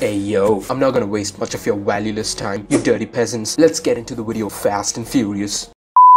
Hey yo, I'm not gonna waste much of your valueless time, you dirty peasants. Let's get into the video fast and furious.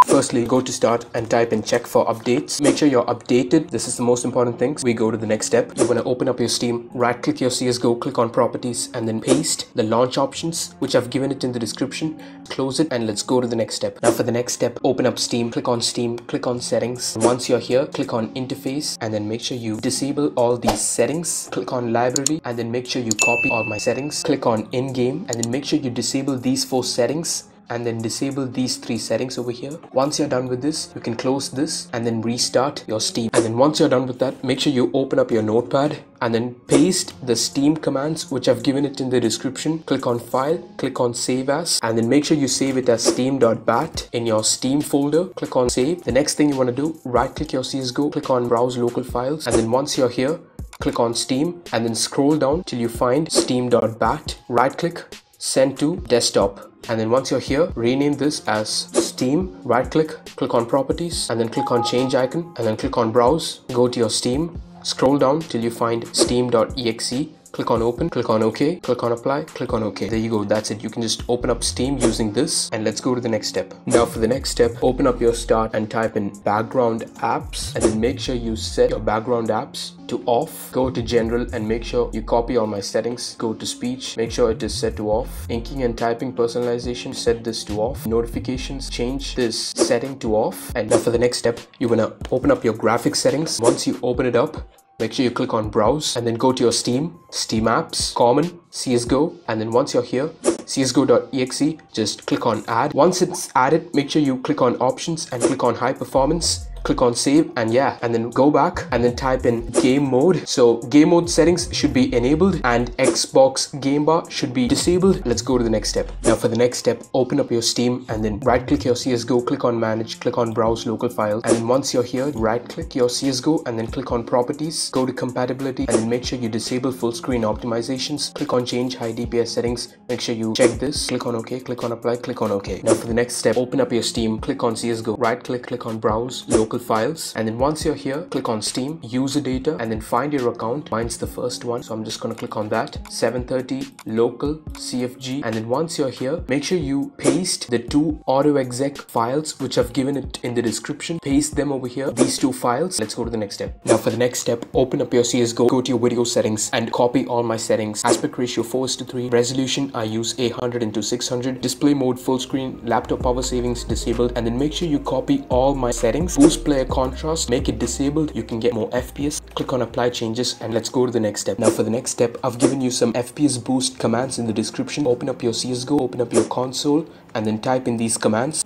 Firstly, go to start and type in check for updates. Make sure you're updated. This is the most important thing. We go to the next step. You're going to open up your Steam, right click your CSGO, click on properties and then paste the launch options, which I've given it in the description. Close it and let's go to the next step. Now for the next step, open up Steam, click on Steam, click on settings. Once you're here, click on interface and then make sure you disable all these settings. Click on library and then make sure you copy all my settings. Click on in-game and then make sure you disable these four settings and then disable these three settings over here. Once you're done with this you can close this and then restart your steam. And then once you're done with that make sure you open up your notepad and then paste the steam commands which i've given it in the description. Click on file click on save as and then make sure you save it as steam.bat in your steam folder. Click on save. The next thing you want to do right click your csgo click on browse local files and then once you're here click on steam and then scroll down till you find steam.bat right click send to desktop. And then once you're here rename this as steam. Right click click on properties and then click on change icon and then click on browse. Go to your steam. Scroll down till you find steam.exe click on open click on ok click on apply click on ok there you go that's it. You can just open up steam using this and let's go to the next step. Now for the next step open up your start and type in background apps and then make sure you set your background apps to off. Go to general and make sure you copy all my settings. Go to speech make sure it is set to off. Inking and typing personalization set this to off. Notifications change this setting to off. And now for the next step you're gonna open up your graphics settings. Once you open it up make sure you click on browse and then go to your steam steam apps common csgo and then once you're here csgo.exe just click on add. Once it's added make sure you click on options and click on high performance click on save and yeah and then go back and then type in game mode so game mode settings should be enabled and xbox game bar should be disabled let's go to the next step now for the next step open up your steam and then right click your csgo click on manage click on browse local files and then once you're here right click your csgo and then click on properties go to compatibility and then make sure you disable full screen optimizations click on change high dps settings make sure you check this click on ok click on apply click on ok now for the next step open up your steam click on csgo right click click on browse local local files. And then once you're here click on steam user data and then find your account. Mine's the first one so i'm just going to click on that. 730 local cfg and then once you're here make sure you paste the two auto exec files which i've given it in the description. Paste them over here these two files. Let's go to the next step. Now for the next step open up your csgo go to your video settings and copy all my settings. Aspect ratio 4 to 3 resolution i use 800 into 600 display mode full screen. Laptop power savings disabled. And then make sure you copy all my settings. Boost player contrast make it disabled you can get more fps click on apply changes and let's go to the next step. Now for the next step i've given you some fps boost commands in the description. Open up your csgo open up your console and then type in these commands.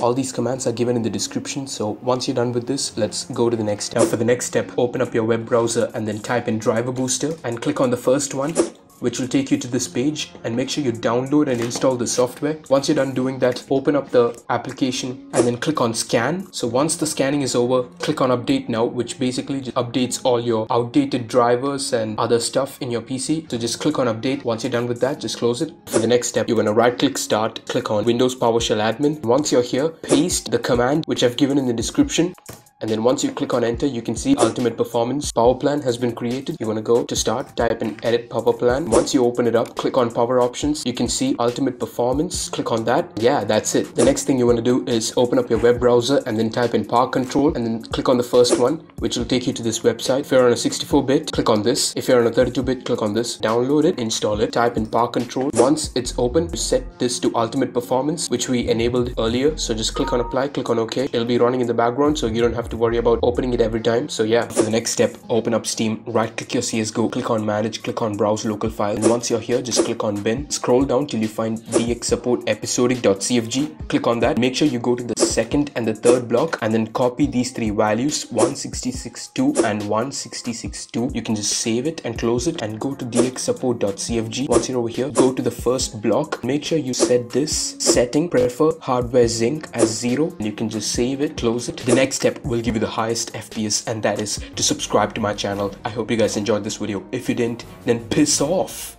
All these commands are given in the description so once you're done with this let's go to the next step. Now for the next step open up your web browser and then type in driver booster and click on the first one which will take you to this page and make sure you download and install the software. Once you're done doing that, open up the application and then click on scan. So once the scanning is over, click on update now, which basically updates all your outdated drivers and other stuff in your PC. So just click on update. Once you're done with that, just close it. For the next step, you're to right click start, click on Windows PowerShell admin. Once you're here, paste the command which I've given in the description and then once you click on enter you can see ultimate performance. Power plan has been created. You want to go to start type in edit power plan. Once you open it up click on power options. You can see ultimate performance. Click on that. Yeah that's it. The next thing you want to do is open up your web browser and then type in Park Control and then click on the first one which will take you to this website. If you're on a 64-bit click on this. If you're on a 32-bit click on this. Download it install it type in Park Control. Once it's open set this to ultimate performance which we enabled earlier. So just click on apply click on ok it'll be running in the background so you don't have to worry about opening it every time. So yeah for the next step open up steam right click your csgo click on manage click on browse local file. And once you're here just click on bin. Scroll down till you find dx support episodic.cfg click on that. Make sure you go to the second and the third block and then copy these three values 166.2 and 166.2 you can just save it and close it and go to dxsupport.cfg once you're over here go to the first block. Make sure you set this setting prefer hardware sync as zero. And you can just save it close it. The next step will give you the highest fps and that is to subscribe to my channel. I hope you guys enjoyed this video. If you didn't then piss off